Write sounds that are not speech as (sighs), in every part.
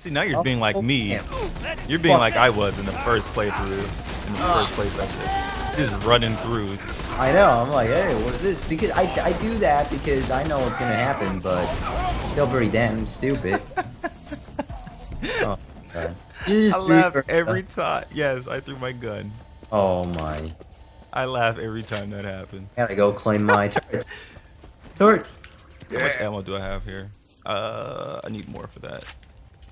See, now you're being like Oh, me. You're being like I was in the first playthrough. In the first place, I said. Just running through. I know. I'm like, hey, what is this? Because I, I do that because I know what's gonna happen, but still pretty damn stupid. (laughs) oh, God. I laugh every time. Yes, I threw my gun. Oh my! I laugh every time that happens. Gotta go claim my (laughs) turret. Turret. How much ammo do I have here? Uh, I need more for that.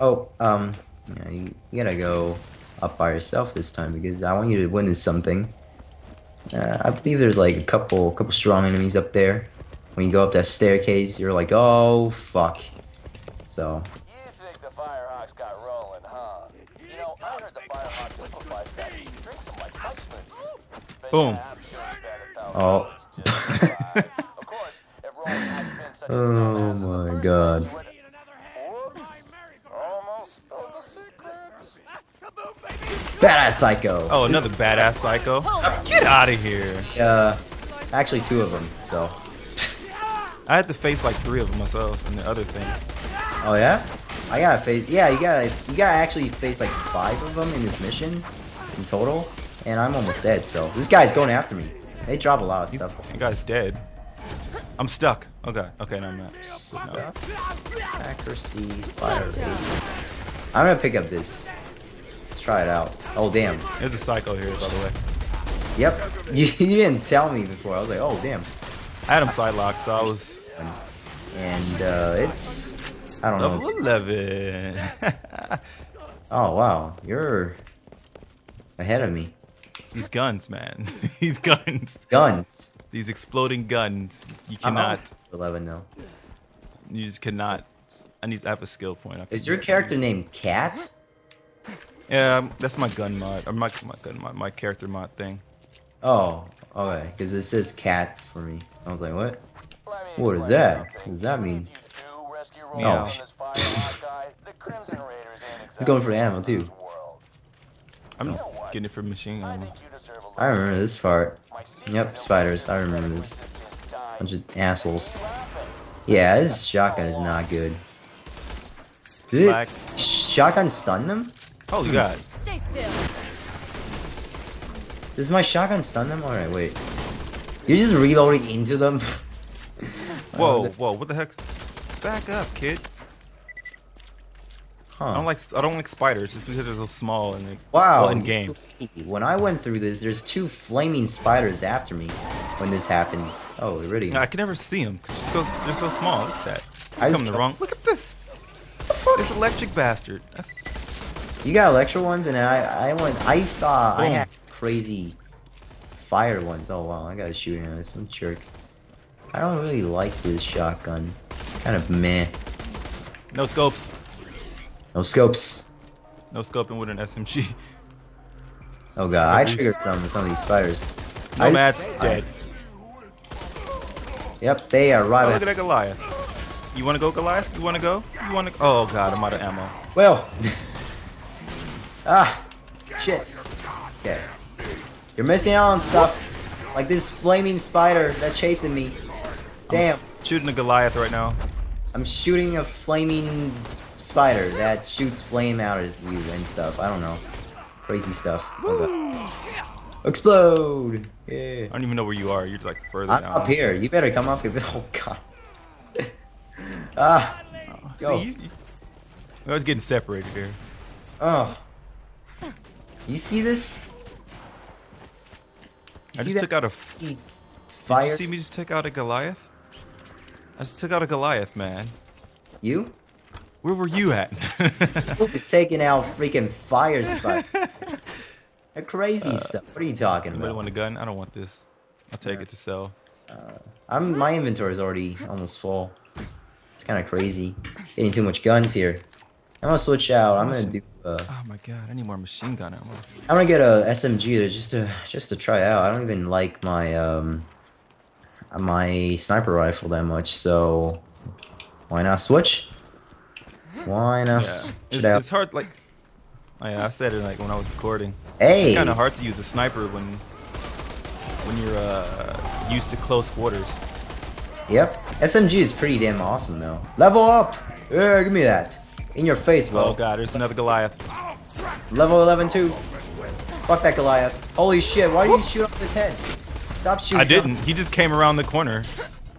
Oh, um, yeah, you, you gotta go up by yourself this time because I want you to witness something. Uh, I believe there's like a couple, couple strong enemies up there. When you go up that staircase, you're like, oh fuck. So You think the Firehawks got rolling, huh? You know, I heard the Firehawks liquefy that drink some like punch smoothies. But Boom. yeah, I'm sure it's better without Oh. (laughs) my god. right. Of course, if Roland hadn't been such a Oh dumbass in the my first God. place, he would- Whoops. Almost spilled the secrets. Badass psycho. Oh, another badass psycho. Get out of here. Uh, actually two of them. So. I had to face like three of them myself and the other thing. Oh yeah. I gotta face. Yeah, you gotta. You gotta actually face like five of them in this mission, in total. And I'm almost dead. So this guy's going after me. They drop a lot of He's, stuff. that guy's dead. I'm stuck. Okay, okay, no, I'm not. No. Accuracy, fire rate. I'm gonna pick up this. Try it out. Oh damn. There's a psycho here, by the way. Yep. (laughs) You, you didn't tell me before. I was like, oh damn. I had him side locked, so I was And uh, it's. I don't level know. 11. (laughs) Oh wow, you're ahead of me. These guns, man. (laughs) These guns. Guns. These exploding guns. You cannot. 11 now. You just cannot. I need to have a skill point. Is your character named Cat? Yeah, um, that's my gun mod. Or my, my gun mod. My character mod thing. Oh, okay. Because it says Cat for me. I was like, what? What is that? What does that mean? With you two rescue Oh, Roland sh- from this Firehawk guy, the Crimson Raiders ain't He's going for the ammo, too. I'm getting it for machine I ammo. think you deserve a little I remember this part. Yep, spiders. I remember this. Bunch of assholes. Yeah, this shotgun is not good. Did Slag. it shotgun stun them? Oh, Holy god. Stay still. Does my shotgun stun them? Alright, wait. You're just reloading into them? (laughs) Whoa, oh, whoa, what the heck? Back up, kid. Huh. I don't like I don't like spiders just because they're so small and they Wow. well, in you games. When I went through this, there's two flaming spiders after me when this happened. Oh, Eridium. I can never see them just because they're so small. Look at that. I I'm coming the wrong. Look at this. This electric bastard. That's You got electro ones, and I I went. I saw. I had crazy fire ones. Oh wow, I got a shooting some jerk. I don't really like this shotgun. Kind of meh. no scopes. No scopes. No scoping with an SMG. Oh god, I triggered from some of these spiders. I- Nomad's dead. Yep, they are right. Oh, look at- at that Goliath. You want to go Goliath? You want to go? You want to? Oh god, I'm out of ammo. Well. (laughs) ah, shit. Okay. You're missing out on stuff. Like this flaming spider that's chasing me. Damn. Shooting a Goliath right now. I'm shooting a flaming spider that shoots flame out at you and stuff. I don't know. Crazy stuff. Okay. Explode! Yeah. I don't even know where you are. You're like further I'm down. up here. You better come up here. (laughs) Oh god. (laughs) ah. See, Go. you, you, I was getting separated here. Oh. You see this? You I just took out a. f- Did fire. you see me just take out a Goliath? I just took out a Goliath, man. You? Where were you at? (laughs) It's taking out freaking fire (laughs) spider. That crazy uh, stuff. What are you talking about? want a gun? I don't want this. I'll take it to sell. Uh, I'm my inventory is already almost full. It's kind of crazy. Getting too much guns here. I'm gonna switch out. I'm gonna do. Uh, Oh my god, I need more machine gun ammo. I'm gonna get a SMG to just to just to try out. I don't even like my um my sniper rifle that much, so why not switch? Why not Yeah, switch it's, it out? it's hard. Like, oh, yeah, I said it like when I was recording. Hey, It's kind of hard to use a sniper when when you're uh, used to close quarters. Yep. SMG is pretty damn awesome though. Level up! Yeah, give me that. In your face, bro. Oh god, there's another Goliath. Level 11 too. Fuck that Goliath. Holy shit, why did you shoot off his head? Stop shooting. I didn't. He just came around the corner.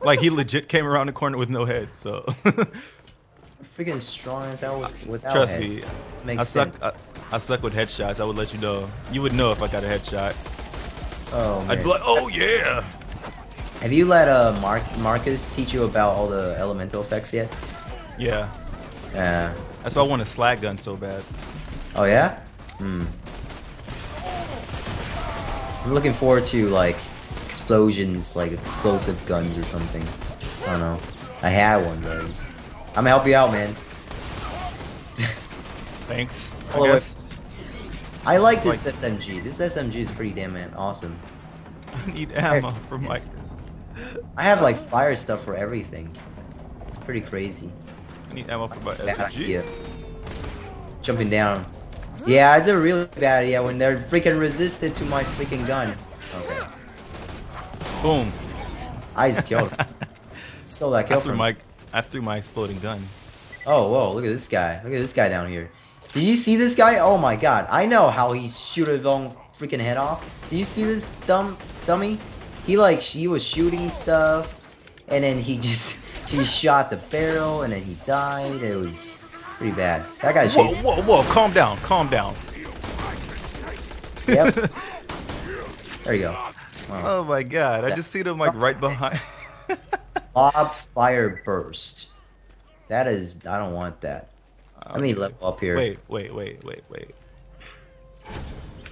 Like he legit came around the corner with no head. So (laughs) Freaking strong as hell with, without trust head. me, This makes I suck. I, I suck with headshots. I would let you know. You would know if I got a headshot. Oh, man. I'd be like, oh yeah. Have you let uh Mark Marcus teach you about all the elemental effects yet? Yeah. Yeah. That's why I want a slag gun so bad. Oh yeah? Hmm. I'm looking forward to like explosions, like explosive guns or something. I don't know. I had one, but it's- I'm gonna help you out, man. (laughs) Thanks. I guess. I like It's this SMG. This SMG is pretty damn man awesome. (laughs) I need ammo for my. (laughs) I have like fire stuff for everything. Pretty crazy. I need ammo for my SMG. Jumping down. Yeah, it's a really bad idea when they're freaking resistant to my freaking gun. Okay. Boom. I just killed him. (laughs) Stole that kill threw from my I threw my exploding gun. Oh, whoa, look at this guy. Look at this guy down here. Did you see this guy? Oh my god. I know how he shoot his own freaking head off. Did you see this dumb dummy? He like he was shooting stuff and then he (laughs) just he shot the barrel and then he died. It was pretty bad. That guy's Whoa, chasing. whoa, whoa! Calm down, calm down. Yep. (laughs) there you go. Wow. Oh my god! I just see them like right behind. (laughs) Lobbed fire burst. That is I don't want that. Let me level up here. Wait, wait, wait, wait, wait.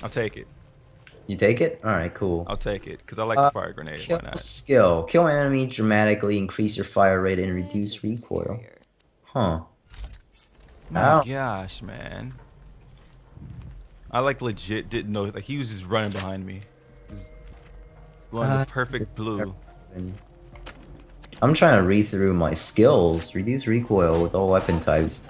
I'll take it. You take it? Alright, cool. I'll take it because I like Uh, the fire grenade. Kill skill. Kill enemy dramatically increase your fire rate and reduce recoil. Huh. My gosh, man. I like legit didn't know like he was just running behind me. Just blowing Uh, the perfect blue. I'm trying to read through my skills. Reduce recoil with all weapon types.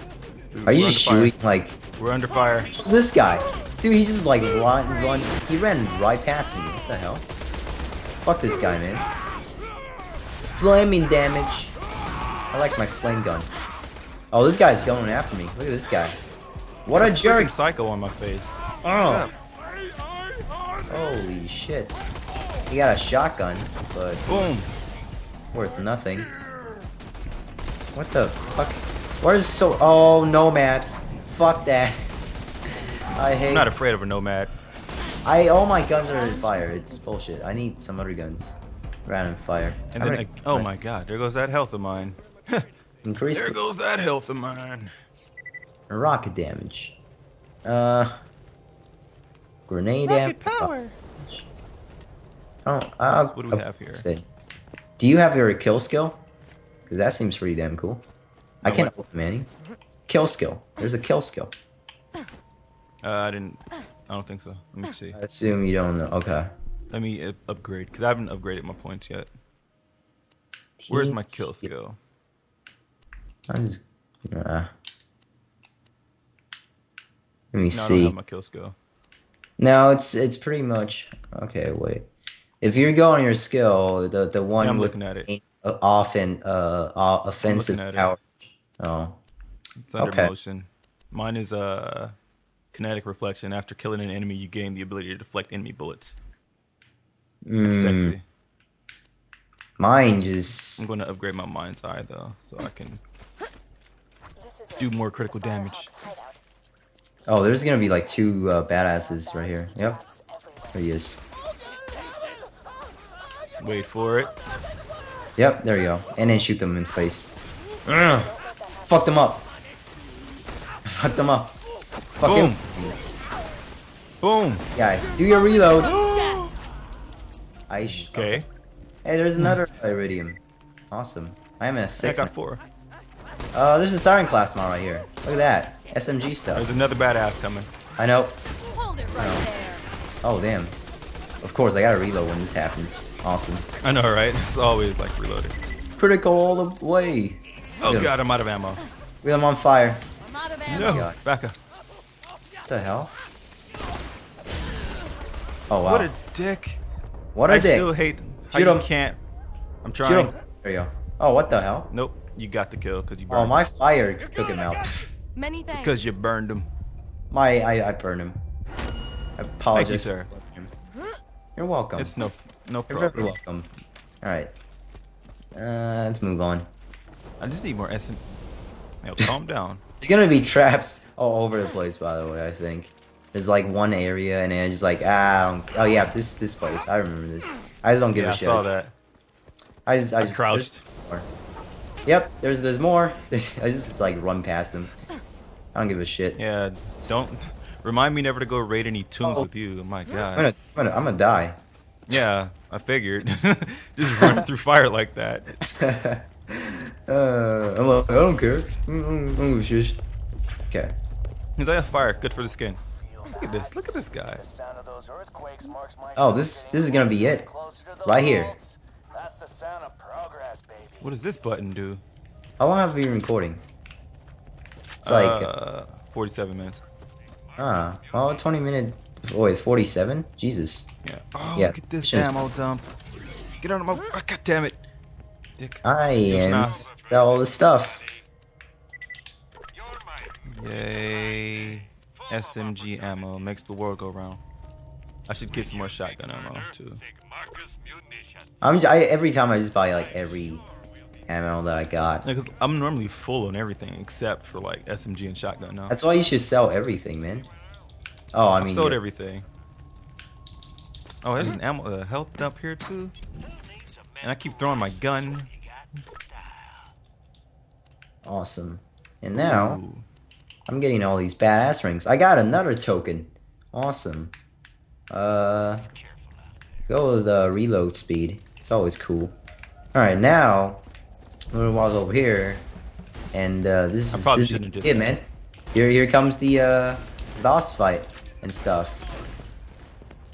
Dude, Are you just shooting like We're under fire. who's this guy? Dude, he just like run run he ran right past me. What the hell? Fuck this guy, man. Flaming damage. I like my flame gun. Oh, this guy's going after me. Look at this guy. What a jerk! Psycho on my face. Oh. Holy shit. He got a shotgun, but Boom. worth nothing. What the fuck? Where's so? Oh, nomads. Fuck that. (laughs) I hate. I'm not afraid of a nomad. I all my guns are in fire. It's bullshit. I need some other guns. Random fire. And I'm then, gonna- ag- oh my god, there goes that health of mine. (laughs) Increase There goes that health of mine. rocket damage. Uh. Grenade Rocket damage. power. Oh, I'll, What do we have here? Say, Do you have your kill skill? Because that seems pretty damn cool. I can't what? open any. Kill skill. There's a kill skill. Uh, I didn't. I don't think so. Let me see. I assume you don't know. Okay. Let me up- upgrade because I haven't upgraded my points yet. Where's my kill skill? I just. Uh, let me No, I don't see. have my kill skill. No, it's it's pretty much okay. Wait, if you go on your skill, the the one I'm looking at it. uh, often uh, uh offensive at it. power. Oh, It's under Okay. motion. Mine is uh, kinetic reflection. After killing an enemy, you gain the ability to deflect enemy bullets. It's Mm, sexy. mine just. I'm going to upgrade my mind's eye though, so I can. This is Do more critical damage. Oh, there's gonna be like two uh, badasses right here. Yep, there he is. Wait for it. Yep, there you go. And then shoot them in the face. Ugh. Don't let that happen. Fuck them up. (laughs) Fuck them up. Fuck Boom. him. Boom. Yeah, do your reload. (gasps) I sh- Okay. Hey, there's another eridium. Awesome. I am a I six. I got four. Uh, there's a siren class mod right here. Look at that. SMG stuff. There's another badass coming. I know. Hold it right there. Oh damn. Of course, I gotta reload when this happens. Awesome. I know, right? (laughs) It's always like reloading. Critical all the way. Oh god, I'm out of ammo. With them on fire. I'm out of ammo. No, back up. What the hell? Oh wow. What a dick. What a I dick. I still hate how Shoot you 'em. can't. I'm Shoot trying. him. There you go. Oh, what the hell? Nope, you got the kill because you Oh, burned. my fire took him out. Many thanks. Because you burned him. My, I, I burned him. I apologize. sir. for him. You're welcome. It's no no problem. You're very welcome. All right. Uh, let's move on. I just need more SM. Yo, calm down. There's gonna be traps all over the place, by the way. I think there's like one area, and it's just like ah, oh yeah, this this place. I remember this. I just don't give Yeah, a shit. I saw that. I just I, I just, crouched. there's. Yep, there's there's more. (laughs) I just, just like run past them. I don't give a shit. Yeah, don't remind me never to go raid any tombs Oh. with you. Oh my I'm God. gonna, I'm gonna I'm gonna die. Yeah, I figured. (laughs) just running through fire like that. (laughs) uh, I'm like, I don't care. Mm, mm, mm, shush. Okay. He's like, fire, good for the skin. Look at this. Look at this guy. The sound of those earthquakes marks my Oh, this- this is gonna be it. and closer to the Right here. vaults. That's the sound of progress, baby. What does this button do? How long have we been recording? It's like uh, 47 minutes. ah, well, 20 minute. Oh, wait, 47. Jesus. Yeah. Oh, Yeah, look at this ammo dump. Get out of my. Oh, God damn it. Dick. I nice. sell all the stuff. Yay. SMG ammo makes the world go round. I should get some more shotgun ammo too. I'm j- I, every time I just buy like every ammo that I got. Because I'm normally full on everything except for like SMG and shotgun now. That's why you should sell everything, man. Oh, I mean, I've mean, sold yeah. everything. Oh, there's an ammo uh, health dump here too. And I keep throwing my gun. awesome. And now Ooh. I'm getting all these badass rings. I got another token. Awesome. Uh, go with the reload speed. It's always cool. All right, now I'm gonna walk over here, and uh, this I is probably this is shouldn't have it, did man. Here, here comes the uh, boss fight and stuff.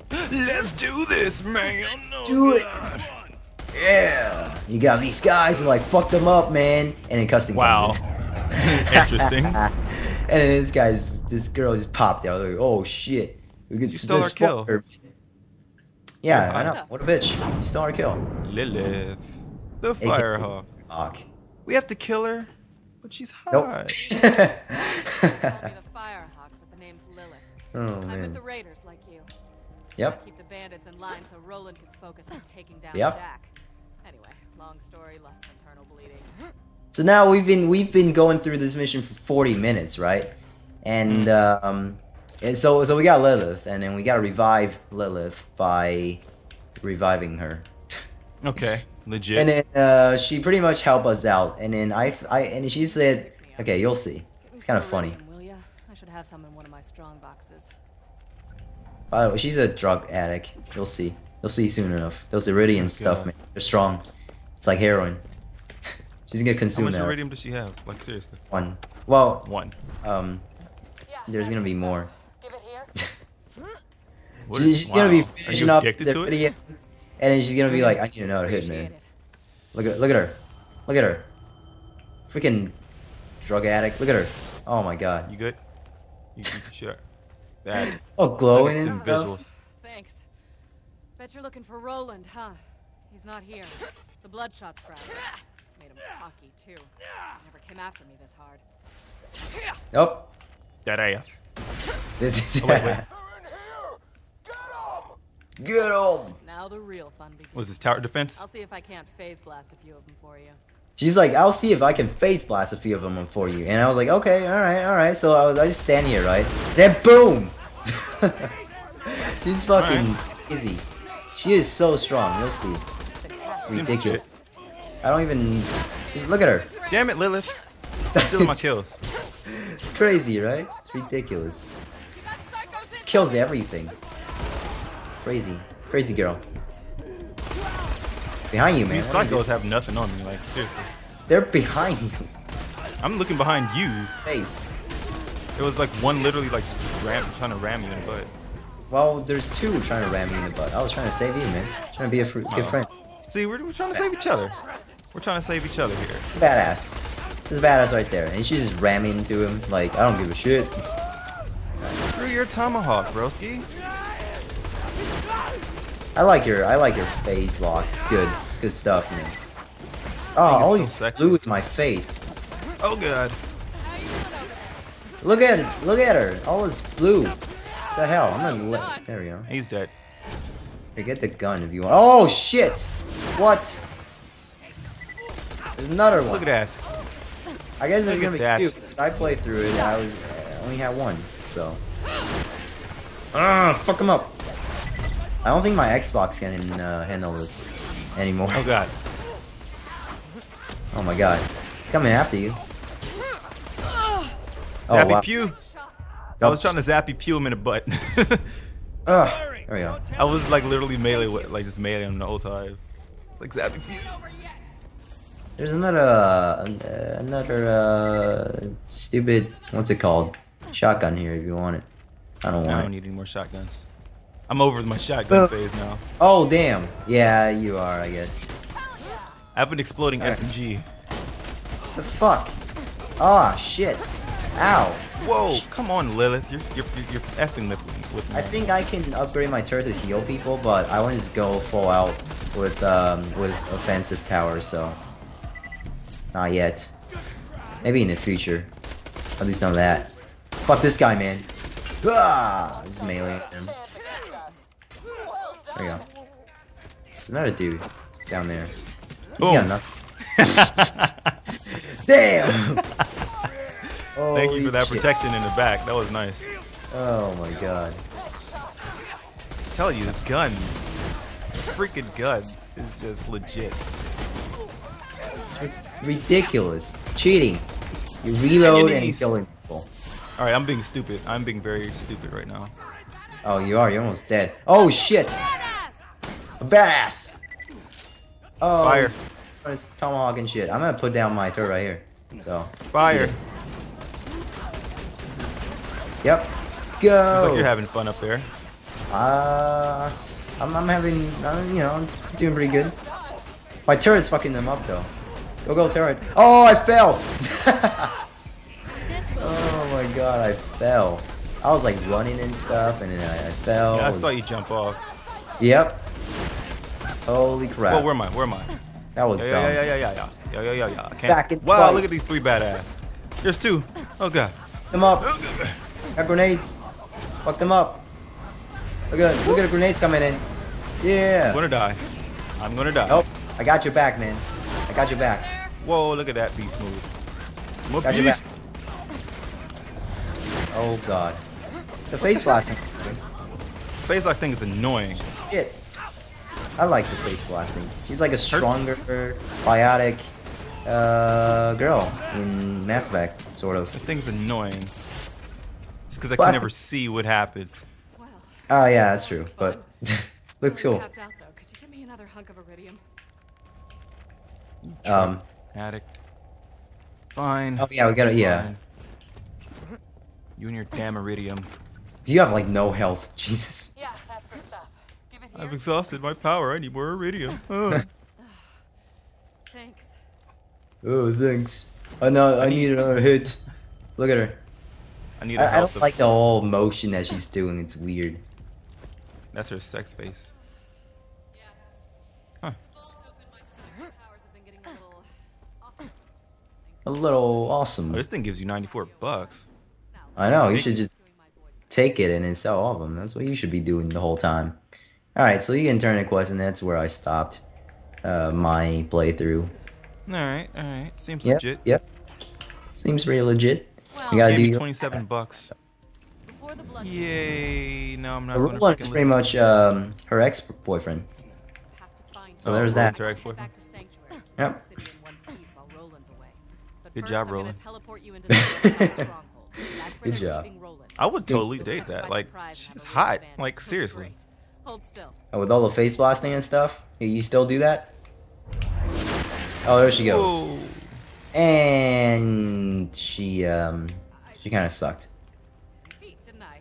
(gasps) Let's do this, man. Oh, do it. God. Yeah. You got these guys who like fuck them up, man, and then cussing. Wow. comes (laughs) in. Interesting. and then this guy's, this girl just popped out. Like, oh shit, we get You stole our kill. Yeah, Yeah, I know. What a bitch. You stole our kill. Lilith. The Firehawk. Hawk. We have to kill her, but she's hot. Nope. (laughs) Call the Firehawk, but the name's Lilith. oh I'm with the Raiders like you. Yep. Keep the bandits in line so Roland can focus on taking down Yep. Jack. Anyway, long story, less internal bleeding. So now we've been we've been going through this mission for 40 minutes, right? And Hmm. um, and so so we got Lilith, and then we got to revive Lilith by reviving her. (laughs) Okay, legit. And then uh, she pretty much helped us out. And then I, I and she said, "Okay, you'll see." It's kind of funny. Eridium, Will ya? I should have some in one of my strong boxes. By the way, she's a drug addict. You'll see. You'll see soon enough. Those eridium Oh, stuff, God. man, they're strong. It's like heroin. (laughs) she's gonna consume How much that eridium does she have? Like seriously, one. Well, one. um, Yeah, there's gonna be more. Give it here. (laughs) What She- is- she's gonna be wow. Finishing you up addicted this it? eridium, and then she's gonna be like, "I need another hit, Appreciate man." it. Look at look at her, look at her, freaking drug addict. Look at her. Oh my god. You good? You, you sure? (laughs) That. Oh, Look glowing at and stuff. visuals. Thanks. Bet you're looking for Roland, huh? He's not here. The bloodshot's crowd. Made him cocky, too. He Never came after me this hard. Oh, That ass. this is Oh, wait, wait. (laughs) They're in here! Get 'em! Get him. Now the real fun begins. Was this tower defense? I'll see if I can't phase blast a few of them for you. She's like, I'll see if I can face blast a few of them for you. And I was like, okay, all right, all right. So I was, I just stand here, right? And then boom. (laughs) She's fucking easy. She is so strong. You'll see. Ridiculous. I don't even look at her. Damn it, Lilith. (laughs) Stealing my kills. It's crazy, right? It's ridiculous. This kills everything. Crazy, crazy girl. Behind you, man. These What are you psychos have nothing on me. Like seriously. They're behind you. I'm looking behind you. Face. It was like one literally like just ram, trying to ram you in the butt. Well, there's two trying to ram me in the butt. I was trying to save you, man. Trying to be a fr- good friend. See, we're, we're trying to save each other. We're trying to save each other here. It's badass. This is badass right there. And she's just ramming into him like, I don't give a shit. Screw your tomahawk, broski. I like your, I like your phase lock. It's good. It's good stuff, man. Oh, is all so these sexy. blue with my face. Oh god. How you doing over there? Look at it. Look at her. All this blue. The hell? I'm gonna let. There we go. He's dead. Here, get the gun if you want. Oh shit! What? There's another one. Look at that. I guess there's Look gonna be at two. I played through it. I was I only had one, so. Ah, fuck him up. I don't think my Xbox can uh, handle this anymore. Oh god. Oh my god, it's coming after you. Oh, Zappy wow. Pew. I was trying to zappy pew him in the butt. (laughs) Ugh, there we go. I was like literally melee, with, like just melee him the whole time. Like zappy pew. There's another, uh, uh, another, uh, stupid, what's it called? Shotgun here if you want it. I don't want I don't it. need any more shotguns. I'm over with my shotgun Uh. phase now. Oh, damn. Yeah, you are, I guess. I have an exploding Alright. SMG. The fuck? Ah, shit. Ow. Whoa, come on, Lilith. You're you're you're, effing with me. With me. I think I can upgrade my turret to heal people, but I want to just go full out with um with offensive power, so not yet. Maybe in the future. I'll do some of that. Fuck this guy, man. Ah, this is melee. him. Chance against us. Well done. There you go. There's another dude down there. He's Boom. got nothing. (laughs) Damn. (laughs) Thank you for that shit. protection in the back. That was nice. Oh my god. Shot. tell you, this gun, this freaking gun is just legit. Ridiculous. Cheating. You reload and killing people. All right, I'm being stupid. I'm being very stupid right now. Oh, you are. You're almost dead. Oh shit! A badass. Oh, Fire. He's tomahawk and shit. I'm gonna put down my turret right here. So. Fire. Yep. Go. Like you're having fun up there. Uh, I'm, I'm having, uh, you know, it's doing pretty good. My turret's fucking them up though. Go go turret. Oh, I fell. (laughs) oh my god, I fell. I was like running and stuff, and then I, I fell. Yeah, I saw you jump off. Yep. Holy crap. Well, where am I? Where am I? That was yeah, dumb. Yeah, yeah, yeah, yeah, yeah, yeah, yeah, yeah. yeah. Back in Wow, fight. look at these three badass. There's two. Oh god. Come up. Oh, Got grenades. Fuck them up. Look at look at the grenades coming in. Yeah. I'm gonna die. I'm gonna die. Oh, I got your back, man. I got your back. Whoa, look at that beast move. A Got your back. beast. Oh god. The face blasting. Phase lock thing is annoying. Shit. I like the face blasting. She's like a stronger, biotic uh, girl in Mass Effect, sort of. That thing's annoying. Just because I can never see what happened. Well, Oh yeah, that's true. But (laughs) looks cool. out. Could you give me another hunk of eridium? Um. Addict. Fine. Oh yeah, we gotta. Yeah. Fine. You and your damn eridium. You have like no health. (laughs) Jesus. Yeah, that's the stuff. Give it here. I've exhausted my power. I need more eridium. (laughs) (sighs) Oh. Thanks. Oh, thanks. I know. I need another hit. Look at her. I need I, I don't like the whole motion that she's doing. It's weird. That's her sex face. Huh. Vault open, my psychic powers have been getting a little awful. A little awesome. Oh, this thing gives you 94 bucks. I know. You should just doing my boy. take it and then sell all of them. That's what you should be doing the whole time. All right, so you can turn a quest, and that's where I stopped uh, my playthrough. All right, all right. Seems Yep. legit. Yep. Seems pretty legit. Well, you gotta do 27 your... bucks. Yay! No, I'm not. Rula is pretty much um, her ex boyfriend. So oh, there's (laughs) Roland's that. Her ex boyfriend. Yep. Good job, Roland. (laughs) Good job. I would totally date that. Like, she's hot. Like, seriously. Hold still. And with all the face blasting and stuff, you still do that? Oh, there she goes. Whoa. And she um, she kind of sucked. Feet, didn't I?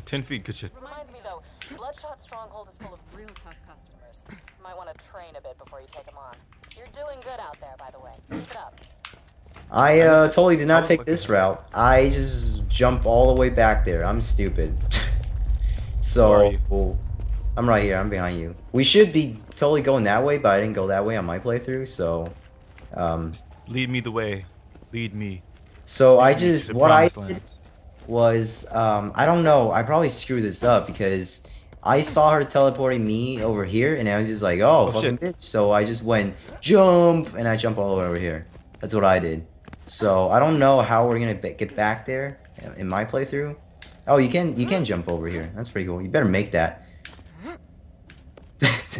10 feet, good shit. Reminds me though, Bloodshot Stronghold is full of real tough customers. Might want to train a bit before you take them on. You're doing good out there, by the way. Keep it up. I uh, totally did not take this route. I just jump all the way back there. I'm stupid. (laughs) so Where I'm right here. I'm behind you. We should be totally going that way, but I didn't go that way on my playthrough. So, um, Lead me the way. Lead me. So I just what I did Land. was um I don't know I probably screwed this up because I saw her teleporting me over here and I was just like oh, Oh, fucking shit. bitch so I just went jump and I jump all the way over here that's what I did so I don't know how we're gonna get back there in my playthrough oh you can you can jump over here that's pretty cool you better make that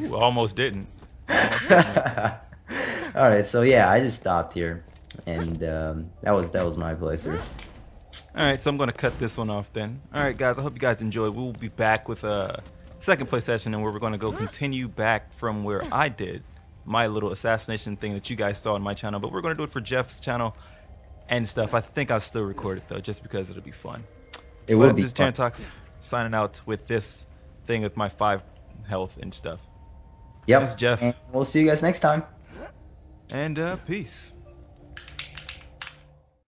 Ooh, almost didn't. (laughs) all right so yeah I just stopped here and um, that was that was my playthrough All right, so I'm gonna cut this one off then. All right, guys, I hope you guys enjoyed. We will be back with a second play session, and where we're gonna go continue back from where I did my little assassination thing that you guys saw on my channel. But we're gonna do it for Jeff's channel and stuff. I think I'll still record it though, just because it'll be fun. it But be this. Jan Talks signing out with this thing with my five health and stuff. yep This is Jeff. and we'll see you guys next time And uh, peace.